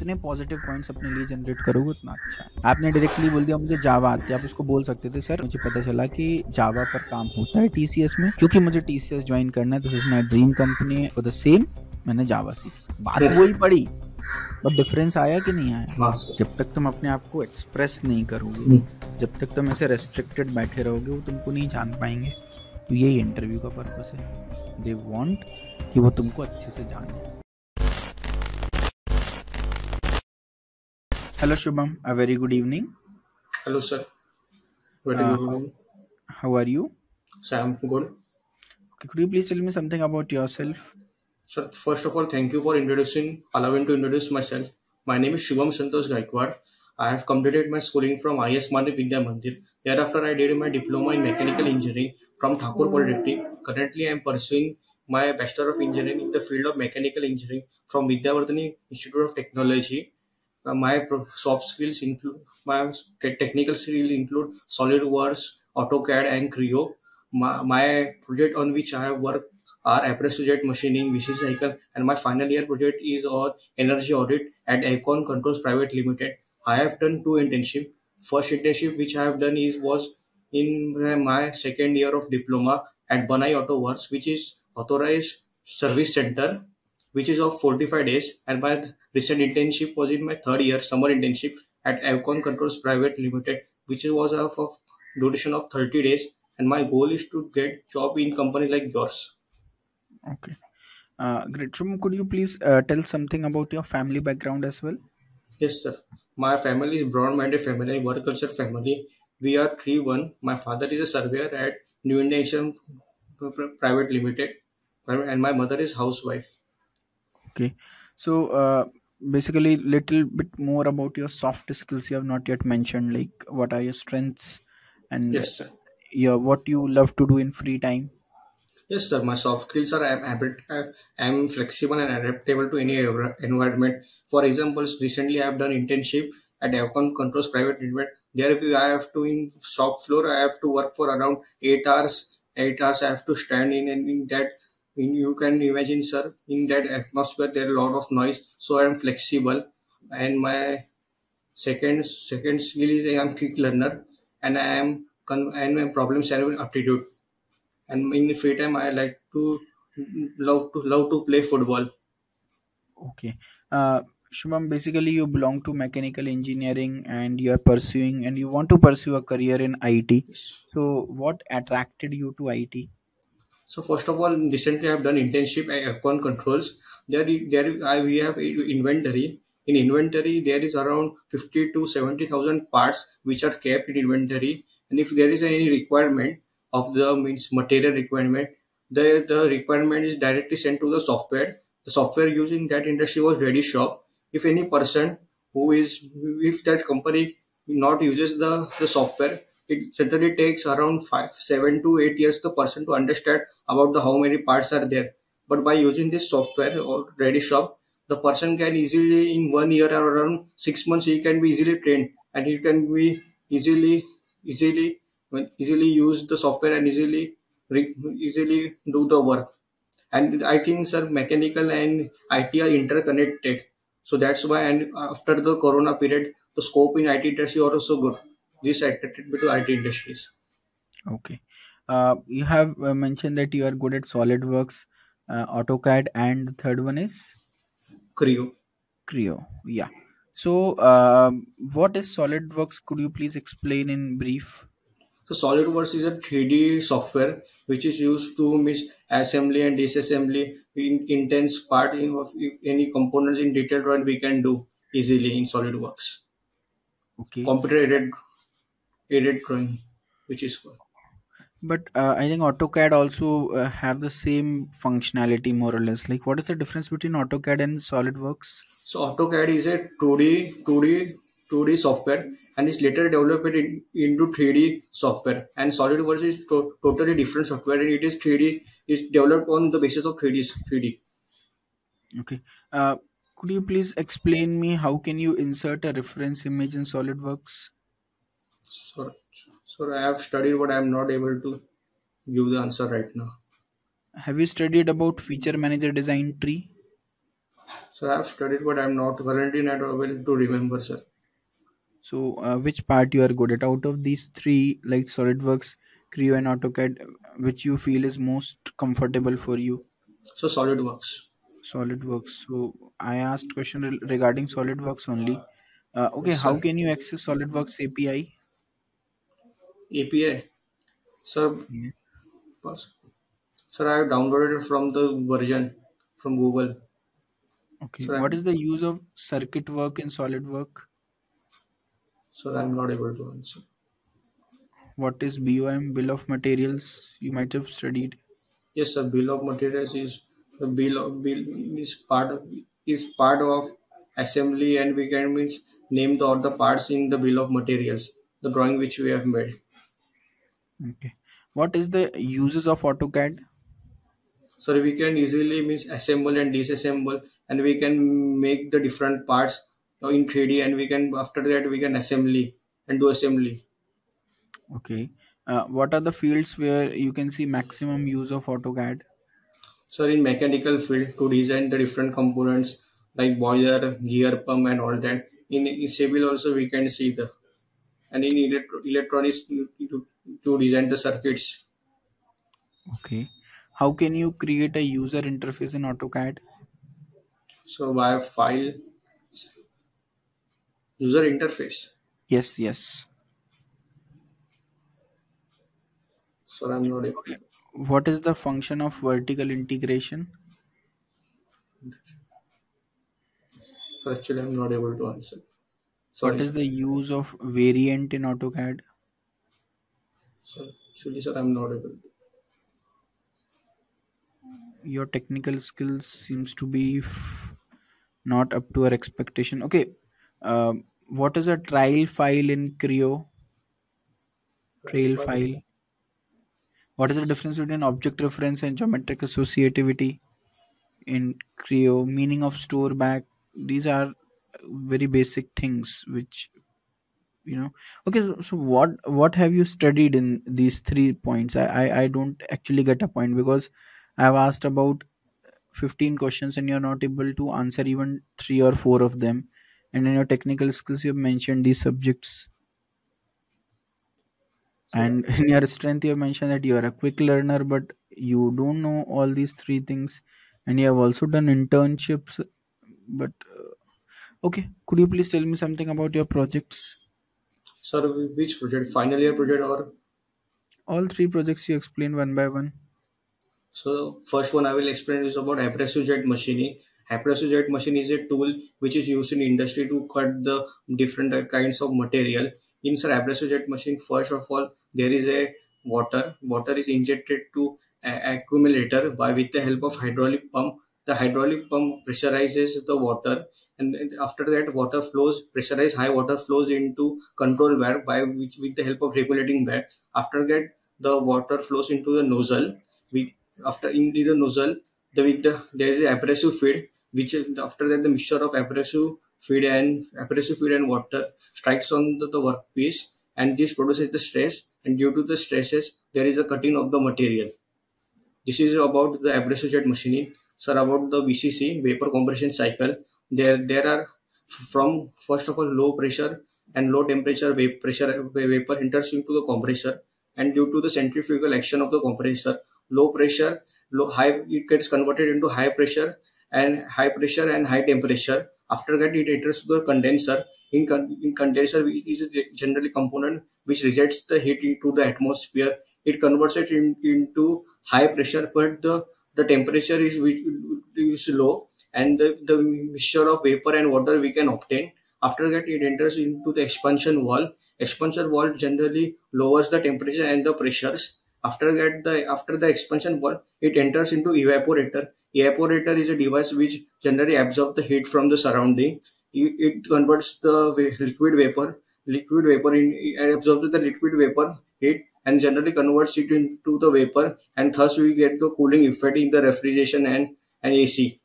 जितने positive points अपने लिए जनरेट करोगे उतना अच्छा है। आपने डायरेक्टली बोल दिया मुझे जावा आती है। आप उसको बोल सकते थे सर मुझे पता चला कि जावा पर काम होता है टीसीएस में क्योंकि मुझे टीसीएस ज्वाइन करना है। This is my dream company for the same मैंने जावा सीखी। बात वही पड़ी बट डिफरेंस आया कि नहीं आया? हाँ जब तक तुम अपने आप को एक्सप्रेस नहीं करोगे हम्म। जब तक तुम ऐसे रेस्ट्रिक्टेड बैठे रहोगे वो तुमको नहीं जान पाएँगे। तो यही इंटरव्यू का पर्पस है। दे वांट कि वो तुमको अच्छे से जाने। Hello, Shubham. A very good evening. Hello, sir. Very Uh, good how, how are you? Sir, I'm good. Okay, could you please tell me something about yourself? Sir, first of all, thank you for introducing, allowing to introduce myself. My name is Shubham Santosh Gaikwad. I have completed my schooling from IS Mani Vidya Mandir. Thereafter, I did my diploma in mechanical engineering from Thakur Polytechnic. Currently, I am pursuing my Bachelor of Engineering in the field of mechanical engineering from Vidyavardhini Institute of Technology. Uh, my soft skills include my technical skills include SolidWorks, AutoCAD, and Creo. My, my project on which I have worked are Apex jet machining, VC cycle, and my final year project is on energy audit at Icon Controls Private Limited. I have done two internship. First internship which I have done is was in my second year of diploma at Banai Auto Works, which is authorized service center, which is of 45 days. And my recent internship was in my third year summer internship at Avcon Controls Private Limited, which was of, of duration of 30 days. And my goal is to get job in company like yours. okay uh, great could you please uh, tell something about your family background as well Yes, sir. My family is broad-minded family, work culture family. We are three one. My father is a surveyor at New Indian Private Limited, and my mother is housewife. Okay so uh, basically little bit more about your soft skills you have not yet mentioned like what are your strengths and Yes, sir. your what you love to do in free time Yes, sir. My soft skills are I'm, uh, I'm flexible and adaptable to any envir- environment. For example, recently I have done internship at Avcon Controls Private Limited. There, if I have to in shop floor, I have to work for around eight hours. Eight hours I have to stand in, and in that, in, you can imagine, sir, in that atmosphere there are a lot of noise. So I am flexible, and my second second skill is I am quick learner, and I am and my problem solving aptitude and in free time i like to love to love to play football okay uh, Shubham, basically you belong to mechanical engineering and you are pursuing and you want to pursue a career in IT. So what attracted you to IT? So first of all recently i've done internship at Avcon controls. There there I, we have inventory. In inventory there is around 50 to 70000 parts which are kept in inventory. And if there is any requirement of the means material requirement the the requirement is directly sent to the software. The software used in that industry was ready shop. If any person who is if that company not uses the the software it generally takes around five seven to eight years the person to understand about the how many parts are there. But by using this software or ready shop the person can easily in one year or around six months he can be easily trained. And he can be easily easily easily use the software and easily easily do the work. And i think sir mechanical and it are interconnected. So that's why and after the corona period the scope in it industry are also good this attracted me to it industries Okay. Uh, you have uh, mentioned that you are good at SolidWorks, uh, AutoCAD, and the third one is creo Creo. Yeah. So, um, what is SolidWorks? Could you please explain in brief? so solidworks is a 3d software which is used to means assembly and disassembly in intense part in of any components in detail drawing we can do easily in solidworks Okay. computer aided aided drawing which is good But uh, I think AutoCAD also uh, have the same functionality more or less. Like, what is the difference between AutoCAD and SolidWorks? So AutoCAD is a 2D 2D 2D software and is later developed in, into 3D software. And SolidWorks is to- totally different software and it is 3D is developed on the basis of 3D 3D. Okay. Uh, could you please explain me how can you insert a reference image in SolidWorks? So so I have studied but I am not able to give the answer right now. Have you studied about feature manager design tree? So I have studied, but I'm not currently not able to remember, sir. So, uh, which part you are good at out of these three, like SolidWorks, Creo, and AutoCAD, which you feel is most comfortable for you? So SolidWorks. SolidWorks. So, I asked question regarding SolidWorks only. Uh, okay, Yes, how can you access SolidWorks API? API. Sir, Yeah. Sir, I have downloaded it from the version from Google. Okay. So What I'm, is the use of circuit work in solid work? so I'm not able to answer. What is BOM, Bill of Materials? You might have studied. Yes, sir. Bill of materials is the bill of bill is part of is part of assembly, and we can means name the all the parts in the bill of materials, the drawing which we have made. Okay. What is the uses of AutoCAD? So we can easily means assemble and disassemble, and we can make the different parts in 3D, and we can after that we can assembly and do assembly. Okay. Uh, what are the fields where you can see maximum use of AutoCAD? So in mechanical field to design the different components like boiler, gear pump, and all that. In, in civil also we can see the and in electro- electronics to, to, design the circuits. Okay. How can you create a user interface in AutoCAD? So by file user interface. Yes, yes. So I'm not able. Okay. What is the function of vertical integration? So actually I'm not able to answer. What Sorry, is sir. the use of variant in AutoCAD? So actually, sir, I'm not able to. Your technical skills seems to be f- not up to our expectation. Okay. Um, what is a trail file in Creo? Trail file. file. What is the difference between object reference and geometric associativity in Creo? Meaning of store back. These are very basic things which you know. Okay, so, so what what have you studied in these three points? I, I I don't actually get a point because I've asked about 15 questions and you're not able to answer even three or four of them. And in your technical skills, you've mentioned these subjects. So And in your strength, you have mentioned that you are a quick learner, but you don't know all these three things. And you have also done internships. But uh, okay, could you please tell me something about your projects? sir, which project? Final year project or All three projects you explain one by one. So first one I will explain is about abrasive jet machining. Abrasive jet machine is a tool which is used in industry to cut the different kinds of material. In sir abrasive jet machine, first of all, there is a water. Water is injected to accumulator by with the help of hydraulic pump. The hydraulic pump pressurizes the water, and after that, water flows. Pressurized high water flows into control valve by which with the help of regulating valve. After that, the water flows into the nozzle. With after in the nozzle the with the there is abrasive feed which is after that the mixture of abrasive feed and abrasive feed and water strikes on the, the workpiece and this produces the stress and due to the stresses there is a cutting of the material this is about the abrasive jet machining. Sir, about the VCC, vapor compression cycle. There, there are from first of all low pressure and low temperature vapor pressure vapor enters into the compressor, and due to the centrifugal action of the compressor, low pressure, low high it gets converted into high pressure and high pressure and high temperature. After that, it enters the condenser. In, con- in condenser, which is generally component which rejects the heat into the atmosphere. It converts it in, into high pressure, but the the temperature is is low, and the, the mixture of vapor and water we can obtain. After that, it enters into the expansion valve. Expansion valve generally lowers the temperature and the pressures. After that, the after the expansion valve, it enters into evaporator. Evaporator is a device which generally absorbs the heat from the surrounding. It, converts the liquid vapor, liquid vapor in absorbs the liquid vapor heat and generally converts it into the vapor and thus we get the cooling effect in the refrigeration and, and AC.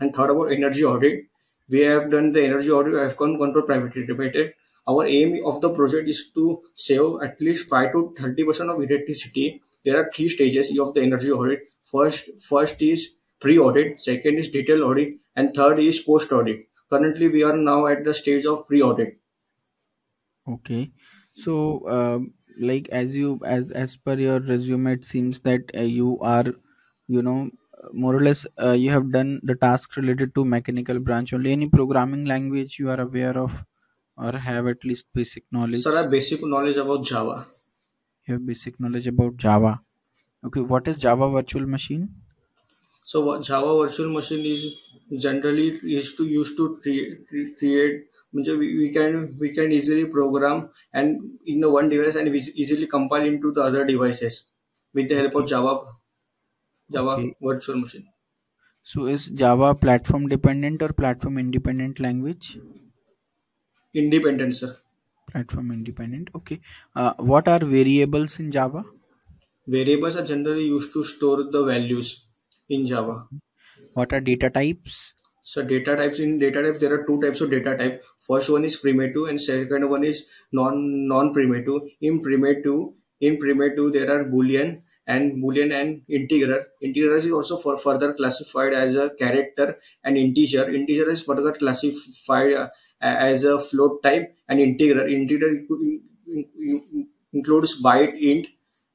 And third about energy audit, we have done the energy audit Avcon Control Private Limited. Our aim of the project is to save at least 5 to 30 percent of electricity. There are three stages of the energy audit. First, first is pre-audit, second is detailed audit, and third is post-audit. Currently, we are now at the stage of pre-audit. Okay. So, um, like as you as as per your resume, it seems that uh, you are, you know, more or less uh, you have done the tasks related to mechanical branch only. Any programming language you are aware of or have at least basic knowledge Sir, I have basic knowledge about Java. You have basic knowledge about Java. Okay, what is Java Virtual Machine? So what Java virtual machine is generally is to use to create create म्हणजे we, we can we can easily program and in the one device and we easily compile into the other devices with the help of Okay, Java Java okay. virtual machine. So is Java platform dependent or platform independent language? Independent, sir. Platform independent. Okay. Uh, what are variables in Java? Variables are generally used to store the values in Java. What are data types? So data types in data types there are two types of data type. First one is primitive and second one is non non primitive. In primitive in primitive there are boolean and boolean and integer. Integer is also for further classified as a character and integer. Integer is further classified uh, as a float type and integer. Integer inclu- in- in- includes byte int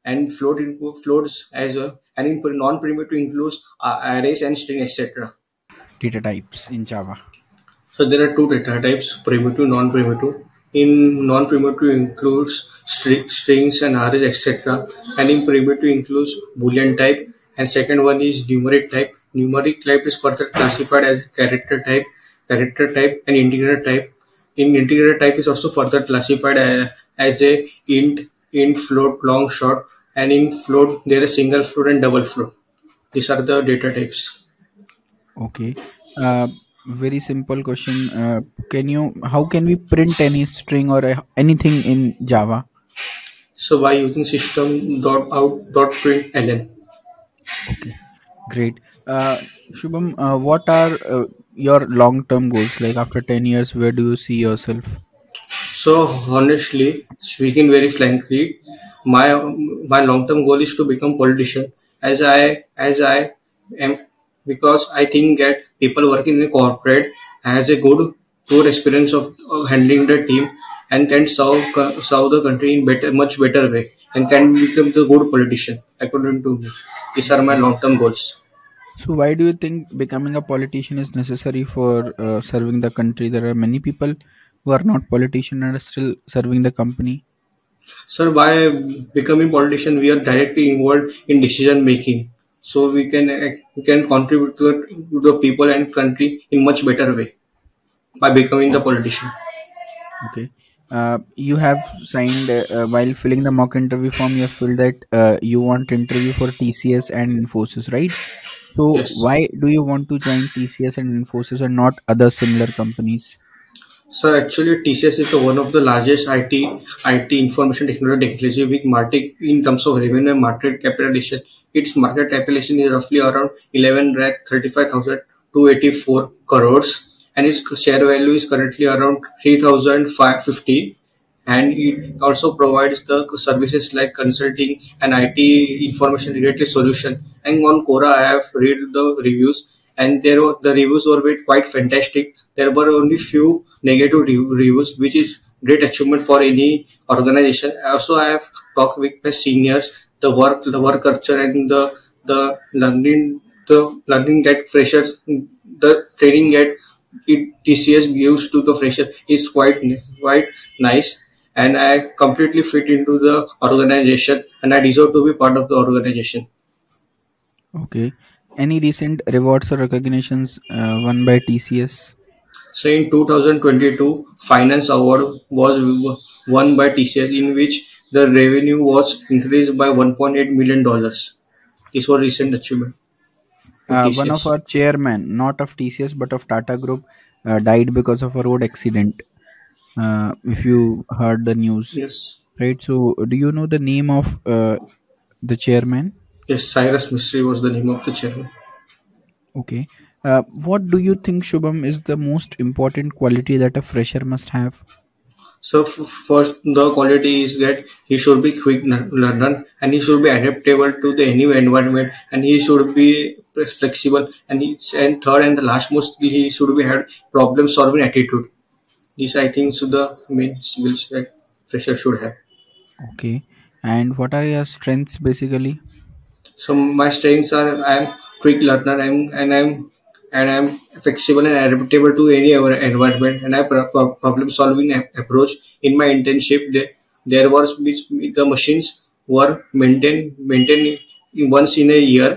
and float include floats as well and in non-primitive includes uh, arrays and string etc Data types in Java. So there are two data types, primitive, non-primitive. In non-primitive includes stri- strings and arrays, etc. And in primitive includes boolean type. And second one is numeric type. Numeric type is further classified as character type, character type, and integer type. In integer type is also further classified as, as a int, int, float, long, short. And in float there is single float and double float. These are the data types. Okay. Uh, very simple question. Uh, can you? How can we print any string or uh, anything in Java? So by using system dot out dot println Okay. Great. Uh, Shubham, uh, what are uh, your long-term goals? Like after ten years, where do you see yourself? So honestly, speaking very frankly, my my long term goal is to become politician. As I as I am because I think that people working in a corporate has a good good experience of, of handling the team and can serve serve the country in better much better way and can become the good politician according to me. These are my long term goals. So, why do you think becoming a politician is necessary for uh, serving the country? There are many people who are not politician and are still serving the company. Sir, by becoming politician, we are directly involved in decision making. So we can we can contribute to, the- to the people and country in much better way by becoming the politician. Okay. Uh, you have signed uh, uh, while filling the mock interview form. You have filled that uh, you want interview for TCS and Infosys, right? So, Yes. why do you want to join TCS and Infosys and not other similar companies? Sir, actually TCS is the one of the largest IT IT information technology technology with market in terms of revenue and market capitalization. Its market capitalization is roughly around 11 lakh 35,284 crores and its share value is currently around 3,550 and it also provides the services like consulting and IT information related solution. And on Quora, I have read the reviews, and there were the reviews were quite fantastic. There were only few negative reviews, which is great achievement for any organization. Also, I have talked with my seniors, the work, the work culture, and the the learning, the learning that freshers, the training that it TCS gives to the fresher is quite quite nice and I completely fit into the organization and I deserve to be part of the organization. Okay. Any recent rewards or recognitions uh, won by TCS? So in 2022, Finance Award was won by TCS in which the revenue was increased by 1.8 million dollars. This was recent achievement Uh, one of our chairman, not of TCS but of Tata Group, uh, died because of a road accident. Uh, if you heard the news, Yes, right? So, do you know the name of uh, the chairman? Yes. Cyrus Mistry was the name of the chairman. Okay. Uh, what do you think, Shubham, is the most important quality that a fresher must have? So f- first, the quality is that he should be quick learner and he should be adaptable to the any environment and he should be flexible and he, and third and the last most he should be had problem solving attitude. These I think so the main skills that fresher should have. Okay. And what are your strengths basically? So my strengths are I am quick learner I'm, and I'm and I'm flexible and adaptable to any environment and I pro- problem solving approach. In my internship, there, there was the machines were maintained maintained once in a year.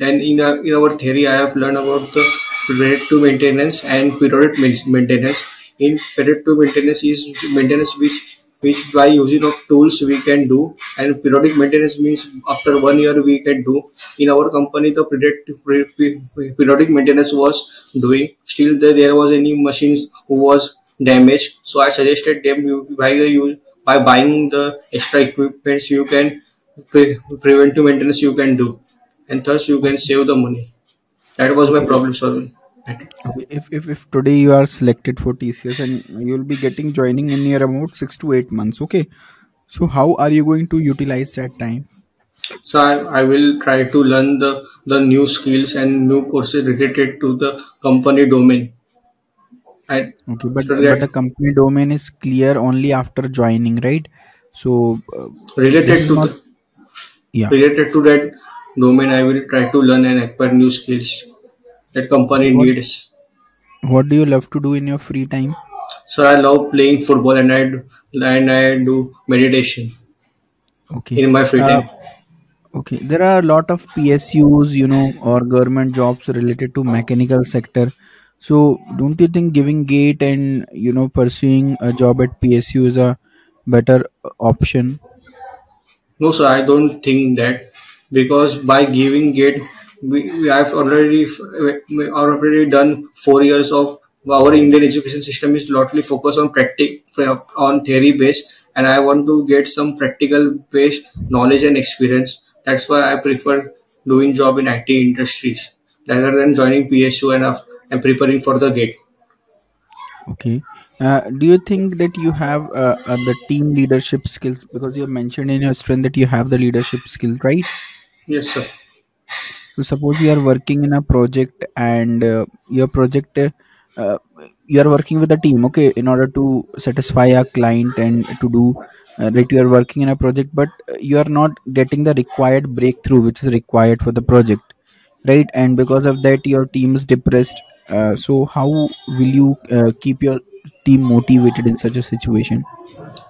Then in, a, in our theory, I have learned about the predictive maintenance and periodic maintenance. In predictive maintenance is maintenance which which by using of tools we can do and periodic maintenance means after one year we can do. In our company the periodic maintenance was doing. Still there, was any machines who was damaged so i suggested them by the you by buying the extra equipments you can pre- preventive maintenance you can do and thus you can save the money. That was my problem solving. If, if if today you are selected for TCS and you'll be getting joining in near about six to eight months. Okay. So how are you going to utilize that time? so I, I will try to learn the the new skills and new courses related to the company domain I Okay, but after but the company domain is clear only after joining, right? So uh, related to not the yeah. related to that domain I will try to learn and acquire new skills that company what needs. what do you love to do in your free time? So I love playing football and I do, and I do meditation Okay. in my free Uh, time. okay. There are a lot of PSUs, you know, or government jobs related to mechanical sector. So don't you think giving gate and you know pursuing a job at PSU is a better option? No, sir, I don't think that because by giving it, we, we have already we are already done four years of our Indian education system is largely focused on practic on theory based, and I want to get some practical based knowledge and experience. That's why I prefer doing job in IT industries rather than joining PSU and and preparing for the gate. Okay. Uh, do you think that you have uh, uh, the team leadership skills because you mentioned in your strength that you have the leadership skill, right? Yes, sir. So suppose you are working in a project and uh, your project uh, you are working with a team, okay, in order to satisfy a client and to do uh, that you are working in a project, but uh, you are not getting the required breakthrough which is required for the project, right? And because of that, your team is depressed. Uh, so how will you uh, keep your team motivated in such a situation?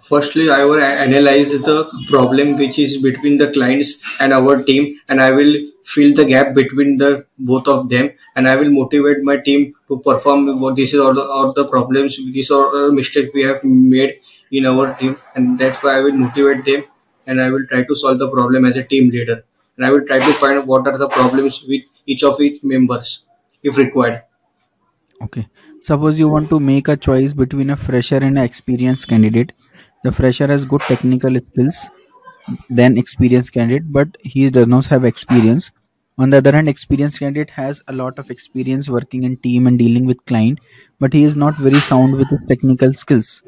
Firstly, I will analyze the problem which is between the clients and our team, and I will fill the gap between the both of them, and I will motivate my team to perform what this is all the all the problems, these are the mistakes we have made in our team, and that's why I will motivate them, and I will try to solve the problem as a team leader, and I will try to find what are the problems with each of its members, if required. Okay. Suppose you want to make a choice between a fresher and an experienced candidate. The fresher has good technical skills than experienced candidate, but he does not have experience. On the other hand, experienced candidate has a lot of experience working in team and dealing with client, but he is not very sound with his technical skills.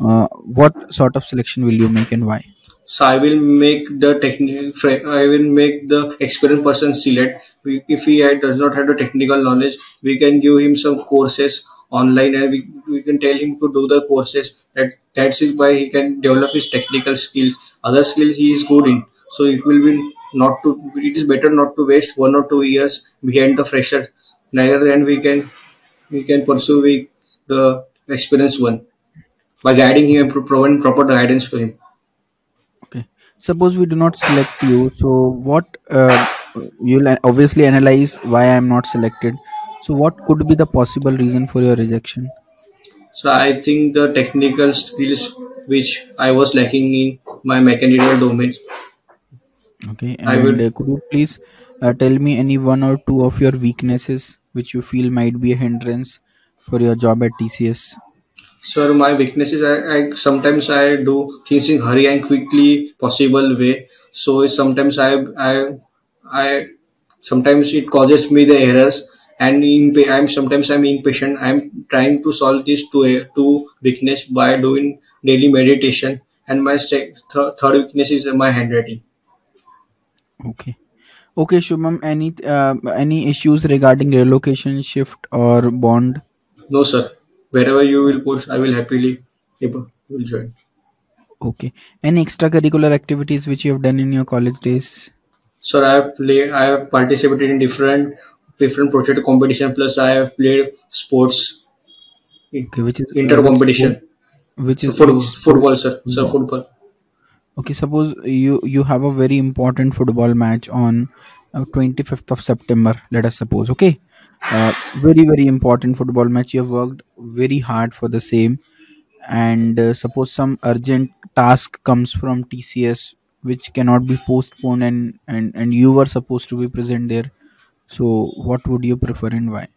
Uh, what sort of selection will you make and why? So I will make the technical. I will make the experienced person select. If he does not have the technical knowledge, we can give him some courses online, and we, we can tell him to do the courses. That that's why he can develop his technical skills. Other skills he is good in. So it will be not to. It is better not to waste one or two years behind the fresher. Neither than we can we can pursue with the experienced one by guiding him and pro- providing proper guidance to him. Okay. Suppose we do not select you, so what uh, you'll obviously analyze why I am not selected. So what could be the possible reason for your rejection? So I think the technical skills which I was lacking in my mechanical domain, Okay, I and will. uh, could you please uh, tell me any one or two of your weaknesses which you feel might be a hindrance for your job at TCS? Sir, my weaknesses. I, I sometimes I do things in hurry and quickly possible way. So sometimes I I I sometimes it causes me the errors and in, I'm sometimes I'm impatient. I'm trying to solve these two two weakness by doing daily meditation. And my th- third weakness is my handwriting. Okay. Okay, Shubham, any uh, any issues regarding relocation, shift, or bond? No, sir. Wherever you will post, I will happily able will join. Okay. Any extracurricular activities which you have done in your college days? Sir, I have played. I have participated in different different project competition. Plus, I have played sports. Okay, which is inter competition. sport- Which is foot, which football, sir. Sir, football. Okay, suppose you you have a very important football match on uh, 25th of September. Let us suppose. Okay, uh, very very important football match. You have worked very hard for the same, and uh, suppose some urgent task comes from TCS which cannot be postponed, and and and you were supposed to be present there. So, what would you prefer and why?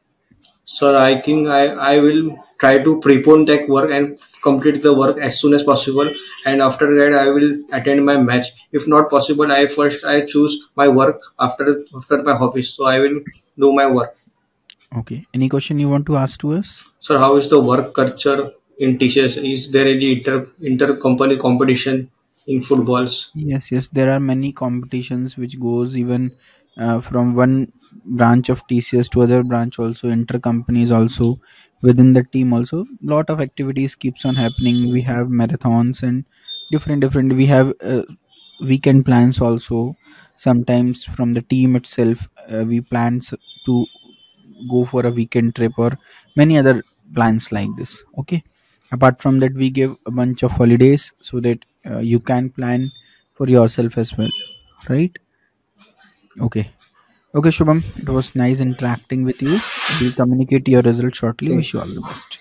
Sir, I think I, I will try to prepone that work and complete the work as soon as possible. And after that, I will attend my match. If not possible, I first I choose my work after after my hobbies. So I will do my work. Okay. Any question you want to ask to us? Sir, how is the work culture in TCS? Is there any inter inter company competition in footballs? Yes, yes, there are many competitions which goes even uh, from one branch of TCS to other branch also, inter companies also within the team also. Lot of activities keeps on happening. We have marathons and different different. We have uh, weekend plans also. Sometimes from the team itself, uh, we plans to go for a weekend trip or many other plans like this. Okay. Apart from that, we give a bunch of holidays so that uh, you can plan for yourself as well right okay okay Shubham it was nice interacting with you will communicate your result shortly wish you all the best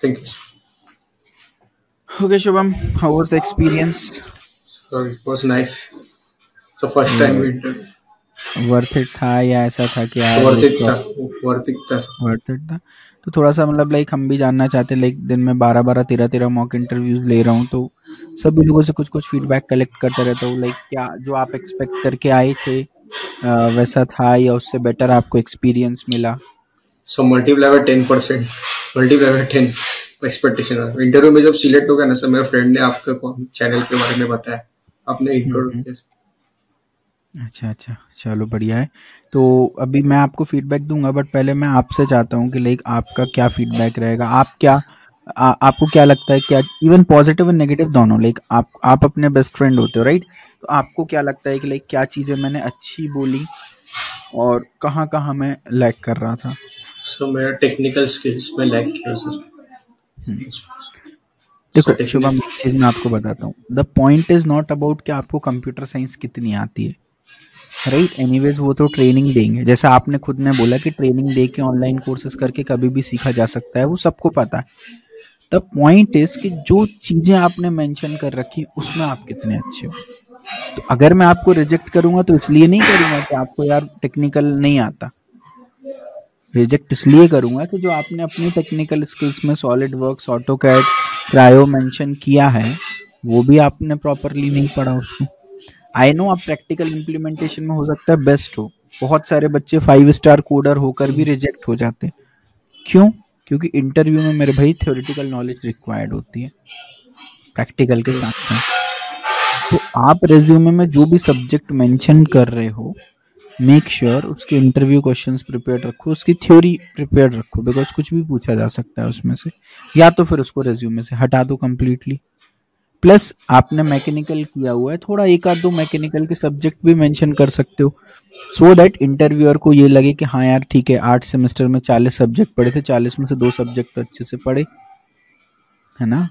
okay Shubham how was the experience sorry was nice so first time we worth it था या ऐसा था कि यार worth it था worth it था worth it था तो थोड़ा सा मतलब लाइक हम भी जानना चाहते हैं लाइक दिन में बारह बारह तेरह तेरह मॉक इंटरव्यूज़ ले रहा हूँ तो सभी लोगों से कुछ कुछ फीडबैक कलेक्ट करते रहता हूँ लाइक क्या जो आप एक्सपेक्ट करके आए थे अ, वैसा था या उससे बेटर आपको एक्सपीरियंस मिला? So multiply by ten percent multiply by ten expectation interview में जब सिलेक्ट हो गया ना सर मेरे फ्रेंड ने आपके चैनल के बारे में बताया। आपने इंट्रोड्यूस किया अच्छा अच्छा चलो बढ़िया है। तो अभी मैं आपको फीडबैक दूँगा बट पहले मैं आपसे चाहता हूँ कि लाइक आपका क्या फीडबैक रहेगा? आप क्या आ, आपको क्या लगता है क्या इवन पॉजिटिव एंड नेगेटिव दोनों लाइक आप आप अपने बेस्ट फ्रेंड होते हो राइट तो आपको क्या लगता है कि लाइक क्या चीज़ें मैंने अच्छी बोली और कहाँ कहाँ मैं लैक कर रहा था? सो मेरा टेक्निकल स्किल्स में लैक किया सर देखो technical- शुभम एक चीज़ मैं आपको बताता हूँ। The point is not about कि आपको कंप्यूटर साइंस कितनी आती है। राइट एनीवेज वो तो ट्रेनिंग देंगे। जैसा आपने खुद ने बोला कि ट्रेनिंग दे के ऑनलाइन कोर्सेज करके कभी भी सीखा जा सकता है वो सबको पता है। द पॉइंट इज़ कि जो चीज़ें आपने मेंशन कर रखी उसमें आप कितने अच्छे हो। तो अगर मैं आपको रिजेक्ट करूँगा तो इसलिए नहीं करूँगा कि आपको यार टेक्निकल नहीं आता। रिजेक्ट इसलिए करूँगा कि जो आपने अपनी टेक्निकल स्किल्स में solid work auto cad Creo mention किया है, वो भी आपने प्रॉपरली नहीं पढ़ा उसको। आई नो आप प्रैक्टिकल इम्प्लीमेंटेशन में हो सकता है बेस्ट हो। बहुत सारे बच्चे फाइव स्टार कोडर होकर भी रिजेक्ट हो जाते। क्यों? क्योंकि इंटरव्यू में मेरे भाई थ्योरेटिकल नॉलेज रिक्वायर्ड होती है। प्रैक्टिकल के साथ साथ। तो आप रेज्यूमे में जो भी सब्जेक्ट मेंशन कर रहे हो मेक श्योर sure उसके इंटरव्यू क्वेश्चंस प्रिपेयर रखो, उसकी थ्योरी प्रिपेयर रखो बिकॉज़ कुछ भी पूछा जा सकता है उसमें से, या तो फिर उसको रेज्यूमे से हटा दो कम्प्लीटली प्लस आपने मैकेनिकल किया हुआ है, थोड़ा एक आध दो मैकेनिकल के सब्जेक्ट भी मेंशन कर सकते हो सो दैट इंटरव्यूअर को ये लगे कि हाँ यार, ठीक है, आठ सेमेस्टर में चालीस सब्जेक्ट पढ़े थे, चालीस में से दो सब्जेक्ट तो अच्छे से पढ़े, है ना?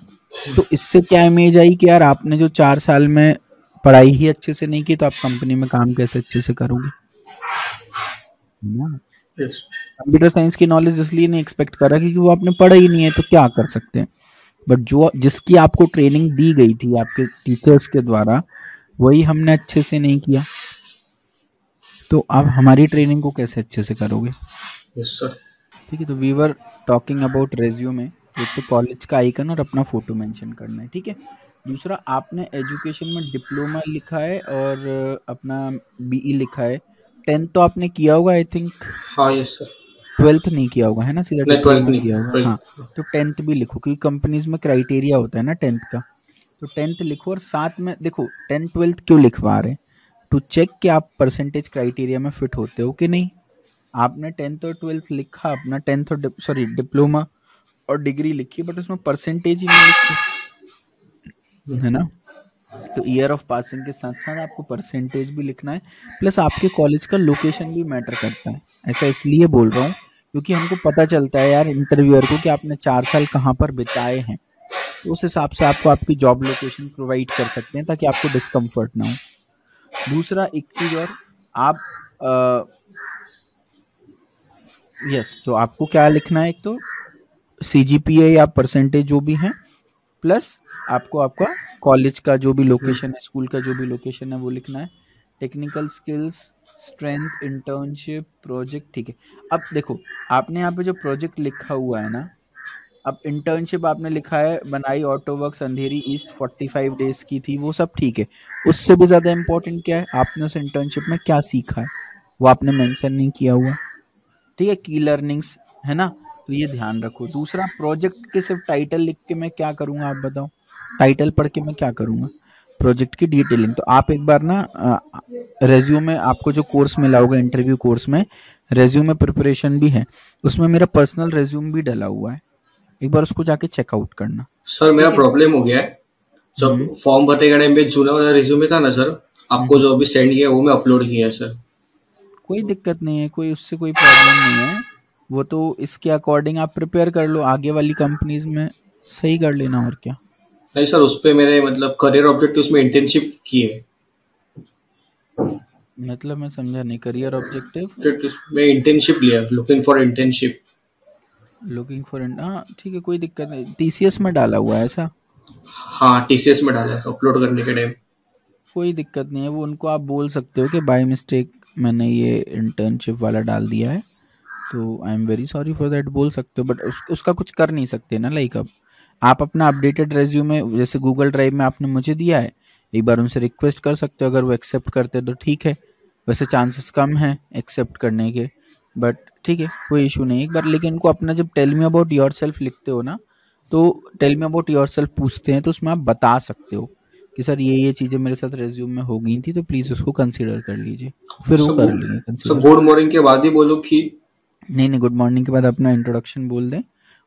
तो इससे क्या इमेज आई कि यार आपने जो चार साल में पढ़ाई ही अच्छे से नहीं की तो आप कंपनी में काम कैसे अच्छे से करोगे? कंप्यूटर साइंस की नॉलेज इसलिए नहीं एक्सपेक्ट कर रहा क्योंकि वो आपने पढ़ा ही नहीं है तो क्या कर सकते हैं? बट जो जिसकी आपको ट्रेनिंग दी गई थी आपके टीचर्स के द्वारा वही हमने अच्छे से नहीं किया। तो आप हमारी ट्रेनिंग को कैसे अच्छे से करोगे? यस सर ठीक है तो we were talking about resume एक तो कॉलेज का आइकन और अपना फ़ोटो मेंशन करना है ठीक है? दूसरा आपने एजुकेशन में डिप्लोमा लिखा है और अपना बीई लिखा है। टेंथ तो आपने किया होगा आई थिंक हाँ यस सर ट्वेल्थ नहीं किया होगा है ना? सीधा नहीं ट्वेल्थ नहीं किया होगा। हाँ तो टेंथ भी लिखो क्योंकि कंपनीज़ में क्राइटेरिया होता है ना टेंथ का। तो टेंथ लिखो और साथ में देखो टेंथ ट्वेल्थ क्यों लिखवा रहे हैं? टू चेक कि आप परसेंटेज क्राइटेरिया में फिट होते हो कि नहीं। आपने टेंथ और ट्वेल्थ लिखा अपना टेंथ और सॉरी डिप्लोमा और डिग्री लिखी है बट उसमें परसेंटेज ही नहीं लिखी है ना? तो ईयर ऑफ़ पासिंग के साथ साथ आपको परसेंटेज भी लिखना है प्लस आपके कॉलेज का लोकेशन भी मैटर करता है। ऐसा इसलिए बोल रहा हूँ क्योंकि हमको पता चलता है यार इंटरव्यूअर को कि आपने चार साल कहाँ पर बिताए हैं। तो उस हिसाब से आपको आपकी जॉब लोकेशन प्रोवाइड कर सकते हैं ताकि आपको डिस्कम्फर्ट ना हो। दूसरा एक चीज़ और आप आ, यस तो आपको क्या लिखना है एक तो सी जी पी ए या परसेंटेज जो भी है प्लस आपको आपका कॉलेज का जो भी लोकेशन है स्कूल का जो भी लोकेशन है, वो लिखना है। Technical skills strength internship project ठीक है। अब देखो, आपने यहाँ पे जो प्रोजेक्ट लिखा हुआ है ना, अब इंटर्नशिप आपने लिखा है बनाई auto work Andheri east 45 days की थी, वो सब ठीक है। उससे भी ज़्यादा इम्पोर्टेंट क्या है? आपने उस इंटर्नशिप में क्या सीखा है? वो आपने मेंशन नहीं किया हुआ। ठीक है की लर्निंग्स है ना? तो ये ध्यान रखो। दूसरा प्रोजेक्ट के सिर्फ़ टाइटल लिख के मैं क्या करूँगा आप बताओ। टाइटल पढ़ के मैं क्या करूँगा? प्रोजेक्ट की डिटेलिंग तो आप एक बार ना रेज्यूम रेज्यूमे आपको जो कोर्स मिला होगा इंटरव्यू कोर्स में रेज्यूम रेज्यूमे प्रिपरेशन भी है। उसमें मेरा पर्सनल रेज्यूम भी डला हुआ है। एक बार उसको जाके चेकआउट करना। सर मेरा प्रॉब्लम हो गया है। जब फॉर्म भरने का टाइम पे जूना वाला रिज्यूमे था ना सर आपको जो अभी सेंड किया वो मैं अपलोड किया है सर कोई दिक्कत नहीं है कोई उससे कोई प्रॉब्लम नहीं है। वो तो इसके अकॉर्डिंग आप प्रिपेयर कर लो आगे वाली कंपनीज़ में सही कर लेना और क्या। नहीं सर उस पर मेरे मतलब करियर ऑब्जेक्टिव उसमें इंटर्नशिप की है मतलब मैं समझा नहीं करियर ऑब्जेक्टिव मैं इंटर्नशिप लिया looking for internship looking for हाँ ठीक है कोई दिक्कत नहीं। टीसीएस में डाला हुआ है ऐसा? हाँ टीसीएस में डाला है अपलोड करने के टाइम कोई दिक्कत नहीं है वो उनको आप बोल सकते हो कि बाय मिस्टेक मैंने ये इंटर्नशिप वाला डाल दिया है। तो I am very sorry for that बोल सकते हो बट उस, उसका कुछ कर नहीं सकते ना लाइक अब। आप अपना अपडेटेड रेज्यूमे जैसे गूगल ड्राइव में आपने मुझे दिया है एक बार उनसे रिक्वेस्ट कर सकते हो अगर वो एक्सेप्ट करते तो ठीक है। वैसे चांसेस कम हैं एक्सेप्ट करने के बट ठीक है कोई इशू नहीं। एक बार लेकिन उनको अपना जब tell me about yourself लिखते हो ना तो tell me about yourself पूछते हैं तो उसमें आप बता सकते हो कि सर ये ये चीज़ें मेरे साथ रेज्यूम में हो गई थी तो प्लीज़ उसको कंसिडर कर लीजिए। फिर वो कर लीजिए गुड मॉर्निंग के बाद ही बोलो कि नहीं नहीं गुड मॉर्निंग के बाद अपना इंट्रोडक्शन बोल दें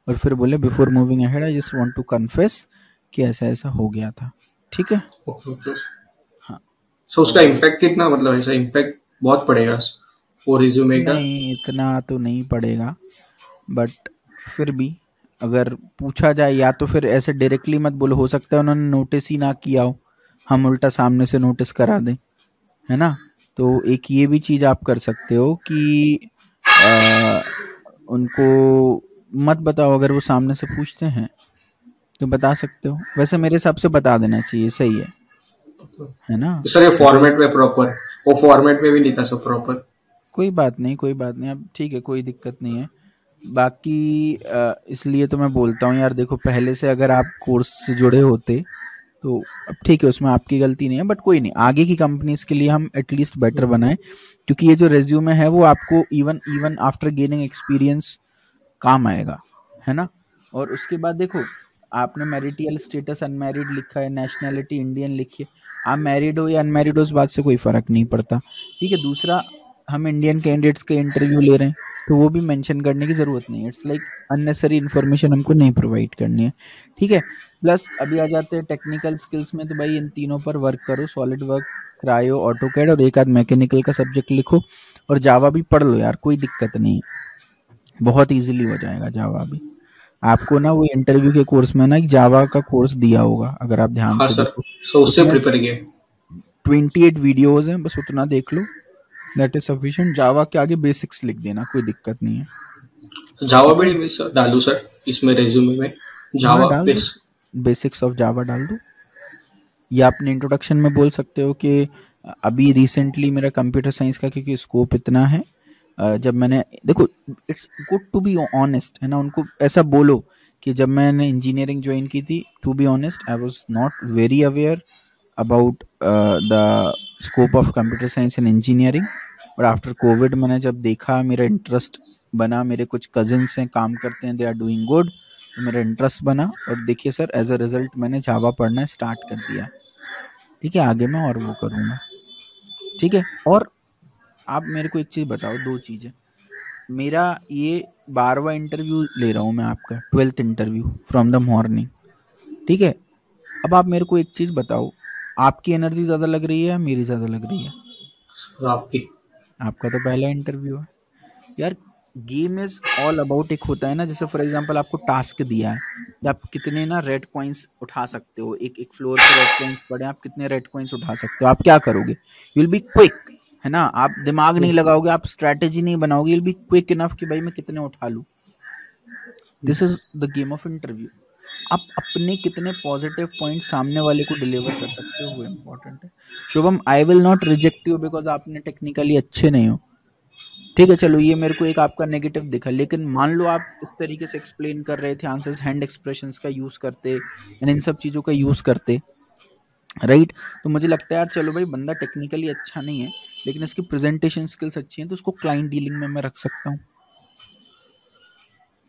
और फिर बोले before moving ahead I just want to confess कि ऐसा ऐसा हो गया था। ठीक है? हाँ। सो उसका इम्पैक्ट कितना मतलब ऐसा इम्पैक्ट बहुत पड़ेगा वो रिज्यूमे का? नहीं इतना तो नहीं पड़ेगा बट फिर भी अगर पूछा जाए या तो फिर ऐसे डायरेक्टली मत बोलो हो सकता है उन्होंने नोटिस ही ना किया हो। हम उल्टा सामने से नोटिस करा दें है ना? तो एक ये भी चीज़ आप कर सकते हो कि आ, उनको मत बताओ अगर वो सामने से पूछते हैं तो बता सकते हो। वैसे मेरे हिसाब से बता देना चाहिए सही है। है ना? सर ये फॉर्मेट में प्रॉपर वो फॉर्मेट में भी नहीं था सब प्रॉपर कोई बात नहीं कोई बात नहीं। अब ठीक है कोई दिक्कत नहीं है। बाकी इसलिए तो मैं बोलता हूँ यार देखो पहले से अगर आप कोर्स से जुड़े होते तो अब ठीक है उसमें आपकी गलती नहीं है बट कोई नहीं। आगे की कंपनीज़ के लिए हम एटलीस्ट बेटर बनाएँ क्योंकि ये जो रेज्यूमे है वो आपको even even after gaining experience काम आएगा है ना? और उसके बाद देखो आपने मैरिटियल स्टेटस अनमेरिड लिखा है नेशनैलिटी इंडियन लिखी है। आप मैरिड हो या अनमेरिड हो उस बात से कोई फ़र्क नहीं पड़ता। ठीक है दूसरा हम इंडियन कैंडिडेट्स के इंटरव्यू ले रहे हैं तो वो भी मेंशन करने की ज़रूरत नहीं है। इट्स लाइक अननेसरी इन्फॉर्मेशन हमको नहीं प्रोवाइड करनी है। ठीक है प्लस अभी आ जाते हैं टेक्निकल स्किल्स में तो भाई इन तीनों पर वर्क करो solid work Creo auto cad और एक आध मैकेनिकल का सब्जेक्ट लिखो और जावा भी पढ़ लो यार कोई दिक्कत नहीं है। बहुत ईजिली हो जाएगा जावा भी। आपको ना वो इंटरव्यू के कोर्स में ना एक जावा का कोर्स दिया होगा अगर आप ध्यान हाँ से देखो। सो उससे प्रिपेयर किया। ट्वेंटी एट वीडियोज़ हैं बस उतना देख लो। दैट इज़ सफिशिएंट जावा के आगे बेसिक्स लिख देना कोई दिक्कत नहीं है। जावा भी डालू सर इसमें रेज्यूमे में। जावा हाँ, बेसिक्स ऑफ़ जावा डाल दो? या अपने इंट्रोडक्शन में बोल सकते हो कि, अभी रिसेंटली मेरा कंप्यूटर साइंस का क्योंकि स्कोप इतना है जब मैंने, देखो it's good to be honest है ना? उनको ऐसा बोलो कि जब मैंने इंजीनियरिंग ज्वाइन की थी to be honest I was not very aware about the scope of computer science and engineering और आफ्टर कोविड मैंने जब देखा, मेरा इंटरेस्ट बना, मेरे कुछ कजिन्स हैं, काम करते हैं दे आर डूइंग गुड मेरा इंटरेस्ट बना और देखिए सर एज अ रिज़ल्ट मैंने जावा पढ़ना स्टार्ट कर दिया। ठीक है आगे मैं और वो करूँगा। ठीक है और आप मेरे को एक चीज़ बताओ दो चीज़ें। मेरा ये बारहवा इंटरव्यू ले रहा हूँ मैं आपका twelfth interview from the morning ठीक है अब आप मेरे को एक चीज़ बताओ आपकी एनर्जी ज़्यादा लग रही है या मेरी ज़्यादा लग रही है? आपकी। आपका तो पहला इंटरव्यू है। यार गेम इज़ ऑल अबाउट एक होता है ना जैसे फॉर एग्जांपल आपको टास्क दिया है कि आप कितने ना रेड कॉइन्स उठा सकते हो एक एक फ्लोर पे रेड कॉइन्स पड़े आप कितने रेड कॉइन्स उठा सकते हो आप क्या करोगे? यू विल बी क्विक है ना? आप दिमाग नहीं लगाओगे आप स्ट्रैटेजी नहीं बनाओगे you will be quick enough कि भाई मैं कितने उठा लूँ। This is the game of interview आप अपने कितने पॉजिटिव पॉइंट सामने वाले को डिलीवर कर सकते हो वो इम्पोर्टेंट है। Shubham I will not reject you because आपने टेक्निकली अच्छे नहीं हो। ठीक है चलो ये मेरे को एक आपका नेगेटिव दिखा। लेकिन मान लो आप इस तरीके से एक्सप्लेन कर रहे थे आंसर्स हैंड एक्सप्रेशन का यूज़ करते एंड इन सब चीज़ों का यूज़ करते राइट तो मुझे लगता है यार चलो भाई बंदा टेक्निकली अच्छा नहीं है लेकिन इसकी प्रेजेंटेशन स्किल्स अच्छी हैं तो उसको क्लाइंट डीलिंग में मैं रख सकता हूँ।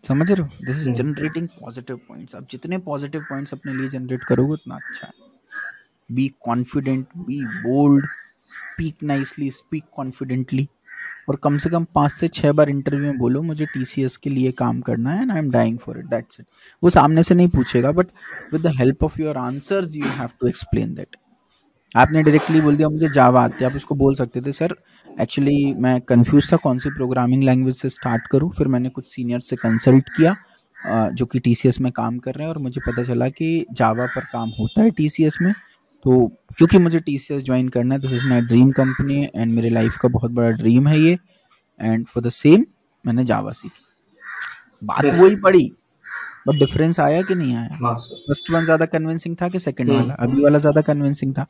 समझ रहे हो? This is generating positive points आप जितने पॉजिटिव पॉइंट्स अपने लिए जनरेट करोगे उतना अच्छा है। Be confident be bold speak nicely speak confidently और कम से कम पाँच से छः बार इंटरव्यू में बोलो, मुझे TCS के लिए काम करना है and I am dying for it that's it वो सामने से नहीं पूछेगा but with the help of your answers you have to explain that आपने डायरेक्टली बोल दिया, मुझे जावा आती है, आप उसको बोल सकते थे सर एक्चुअली मैं कंफ्यूज था, कौन सी प्रोग्रामिंग लैंग्वेज से स्टार्ट करूँ? फिर मैंने कुछ सीनियर से कंसल्ट किया जो कि TCS में काम कर रहे हैं और मुझे पता चला कि जावा पर काम होता है TCS में तो क्योंकि मुझे टी सी एस ज्वाइन करना है this is my dream company and मेरे लाइफ का बहुत बड़ा ड्रीम है ये। एंड फॉर द सेम मैंने जावा सीखी। बात वही पड़ी बट डिफरेंस आया कि नहीं आया? फ़र्स्ट वन ज़्यादा कन्विंसिंग था कि सेकंड वाला? अभी वाला ज़्यादा कन्विंसिंग था।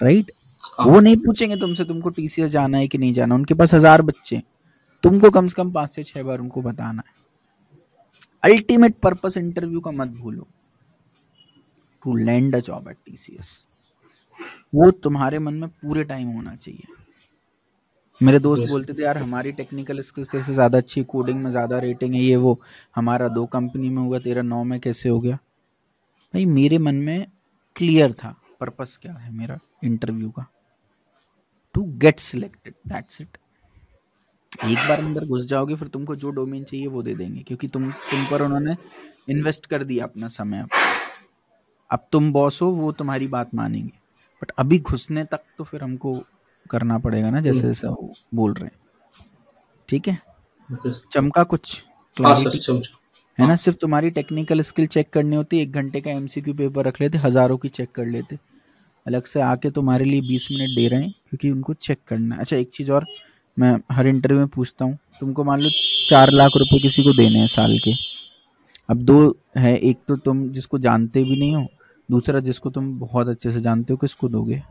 राइट हाँ। वो नहीं पूछेंगे तुमसे तुमको टीसीएस जाना है कि नहीं जाना? उनके पास हज़ार बच्चे तुमको कम से कम पाँच से छह बार उनको बताना है। अल्टीमेट पर्पस इंटरव्यू का मत भूलो। To land a job at TCS वो तुम्हारे मन में पूरे टाइम होना चाहिए। मेरे दोस्त बोलते थे यार हमारी टेक्निकल स्किल्स से ज़्यादा अच्छी कोडिंग में ज़्यादा रेटिंग है ये वो हमारा दो कंपनी में हुआ तेरा नौ में कैसे हो गया? भाई मेरे मन में क्लियर था पर्पस क्या है मेरा इंटरव्यू का। To get selected that's it एक बार अंदर घुस जाओगे फिर तुमको जो डोमेन चाहिए वो दे देंगे क्योंकि तुम तुम पर उन्होंने इन्वेस्ट कर दिया अपना समय अब तुम बॉस हो वो तुम्हारी बात मानेंगे। बट अभी घुसने तक तो फिर हमको करना पड़ेगा ना जैसे हम्म। जैसे वो बोल रहे हैं। ठीक है? चमका कुछ हाँ है ना? हाँ। सिर्फ़ तुम्हारी टेक्निकल स्किल चेक करनी होती है एक घंटे का एमसीक्यू पेपर रख लेते हज़ारों की चेक कर लेते। अलग से आके तुम्हारे लिए बीस मिनट दे रहे हैं क्योंकि उनको चेक करना है। अच्छा एक चीज़ और मैं हर इंटरव्यू में पूछता हूँ। तुमको मान लो चार लाख रुपए किसी को देने हैं साल के। अब दो है एक तो तुम जिसको जानते भी नहीं हो दूसरा जिसको तुम बहुत अच्छे से जानते हो किसको दोगे?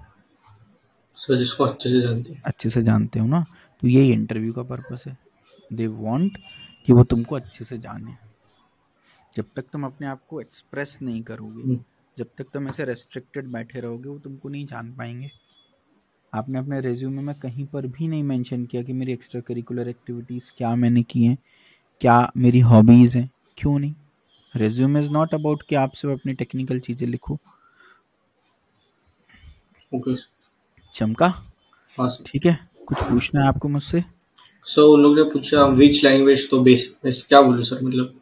सर जिसको अच्छे से जानते हैं। अच्छे से जानते हो ना? तो यही इंटरव्यू का पर्पस है। दे वांट कि वो तुमको अच्छे से जाने। जब तक तुम अपने आप को एक्सप्रेस नहीं करोगे हम्म। जब तक तुम ऐसे रेस्ट्रिक्टेड बैठे रहोगे वो तुमको नहीं जान पाएँगे। आपने अपने रेज्यूमे में कहीं पर भी नहीं मेंशन किया कि मेरी एक्स्ट्रा करिकुलर एक्टिविटीज़ क्या मैंने की हैं क्या मेरी हॉबीज़ हैं क्यों नहीं? रेज्यूमे इज़ नॉट अबाउट कि आप सिर्फ़ अपनी टेक्निकल चीज़ें लिखो। ओके चमका? हाँ ठीक है कुछ पूछना है आपको मुझसे? सो उन लोग ने पूछा विच लैंग्वेज तो बेस क्या बोलूँ सर मतलब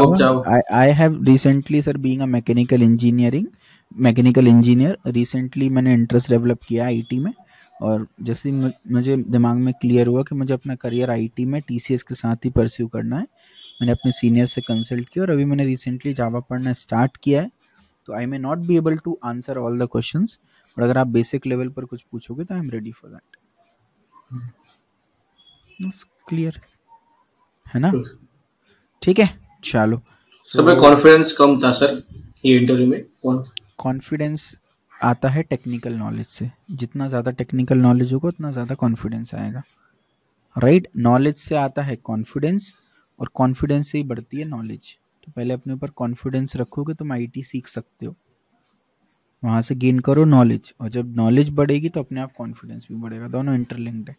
of java? I i have recently sir being a mechanical engineering mechanical engineer recently मैंने इंटरेस्ट डेवलप किया आईटी में और जैसे मुझे दिमाग में क्लियर हुआ कि मुझे अपना करियर आईटी में टीसीएस के साथ ही परस्यू करना है मैंने अपने सीनियर से कंसल्ट किया और अभी मैंने रिसेंटली जावा पढ़ना स्टार्ट किया है तो I may not be able to answer all the question और अगर आप बेसिक लेवल पर कुछ पूछोगे तो I am ready for that clear है ना? ठीक है चलो. सब में कॉन्फिडेंस कम था सर ये इंटरव्यू में. कॉन्फिडेंस आता है टेक्निकल नॉलेज से. जितना ज़्यादा टेक्निकल नॉलेज होगा उतना ज़्यादा कॉन्फिडेंस आएगा. Right right? नॉलेज से आता है कॉन्फिडेंस और कॉन्फिडेंस से ही बढ़ती है नॉलेज तो पहले अपने ऊपर कॉन्फिडेंस रखोगे तुम आईटी सीख सकते हो। वहाँ से गेन करो नॉलेज और जब नॉलेज बढ़ेगी तो अपने आप कॉन्फिडेंस भी बढ़ेगा। दोनों इंटरलिंक्ड है।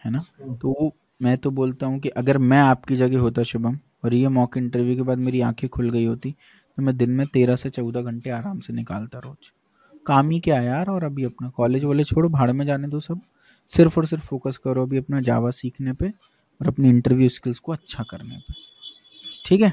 है ना? तो मैं तो बोलता हूँ कि अगर मैं आपकी जगह होता शुभम और ये मॉक इंटरव्यू के बाद मेरी आँखें खुल गई होती तो मैं दिन में तेरह से चौदह घंटे आराम से निकालता रोज। काम ही क्या यार? और अभी अपना कॉलेज वाले छोड़ो, भाड़ में जाने दो सब। सिर्फ़ और सिर्फ़ फोकस करो अभी अपना जावा सीखने पे। और अपने इंटरव्यू स्किल्स को अच्छा करने पर ठीक है?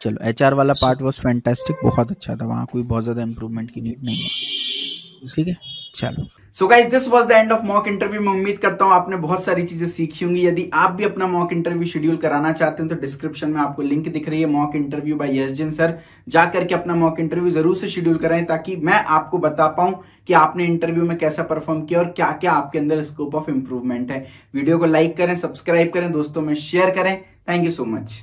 चलो एचआर वाला पार्ट वॉज़ फैंटेस्टिक बहुत अच्छा था, वहाँ कोई बहुत ज़्यादा इम्प्रूवमेंट की नीड नहीं है। ठीक है? चलो। So guys this was the end of mock interview मैं उम्मीद करता हूँ आपने बहुत सारी चीज़ें सीखी होंगी। यदि आप भी अपना मॉक इंटरव्यू शेड्यूल कराना चाहते हैं तो डिस्क्रिप्शन में आपको लिंक दिख रही है mock interview by Yashjin sir जा करके अपना मॉक इंटरव्यू ज़रूर से शेड्यूल कराएँ, ताकि मैं आपको बता पाऊँ कि आपने इंटरव्यू में कैसा परफॉर्म किया और क्या क्या आपके अंदर स्कोप ऑफ़ इंप्रूवमेंट है। वीडियो को लाइक करें सब्सक्राइब करें, दोस्तों में शेयर करें। Thank you so much